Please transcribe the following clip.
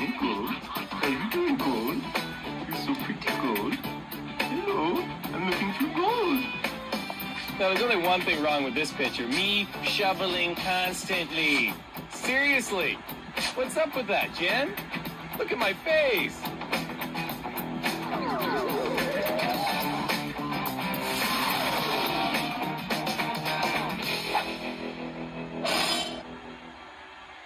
doing good. Are you doing good? You're so pretty good. Hello, I'm looking for gold. Now, there's only one thing wrong with this picture. Me shoveling constantly. Seriously. What's up with that, Jen? Look at my face.